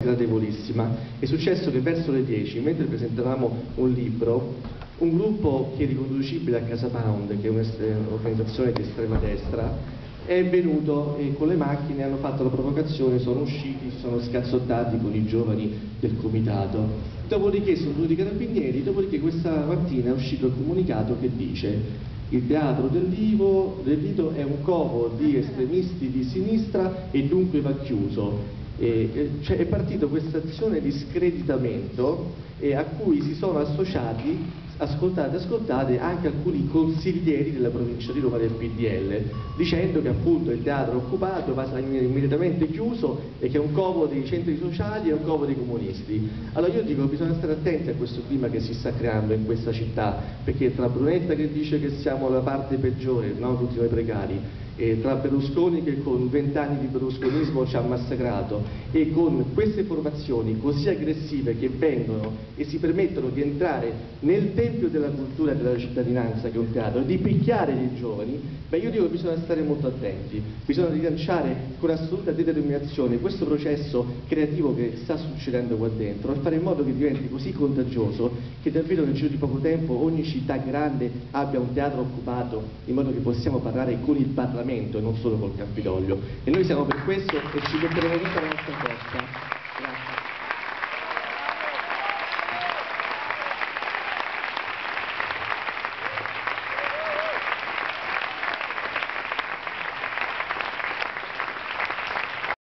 gradevolissima. È successo che verso le 10, mentre presentavamo un libro, un gruppo che è riconducibile a Casa Pound, che è un'organizzazione di estrema destra, è venuto e con le macchine hanno fatto la provocazione, sono usciti, si sono scazzottati con i giovani del comitato. Dopodiché sono venuti i carabinieri, dopodiché questa mattina è uscito il comunicato che dice il teatro del Lido è un covo di estremisti di sinistra e dunque va chiuso eh, cioè è partita questa azione di screditamento eh, a cui si sono associati ascoltate ascoltate anche alcuni consiglieri della provincia di Roma del PDL dicendo che appunto il teatro occupato va immediatamente chiuso e che è un covo dei centri sociali e un covo dei comunisti allora io dico che bisogna stare attenti a questo clima che si sta creando in questa città perché tra Brunetta che dice che siamo la parte peggiore no? tutti noi precari eh, tra Berlusconi che con vent'anni di berlusconismo ci ha massacrato e con queste formazioni così aggressive che vengono e si permettono di entrare nel tempio della cultura e della cittadinanza che è un teatro, di picchiare i giovani, beh io dico che bisogna stare molto attenti, bisogna rilanciare con assoluta determinazione questo processo creativo che sta succedendo qua dentro e fare in modo che diventi così contagioso che davvero nel giro di poco tempo ogni città grande abbia un teatro occupato in modo che possiamo parlare con il Parlamento Parlamento e non solo col Campidoglio. E noi siamo per questo e ci metteremo tutta la nostra forza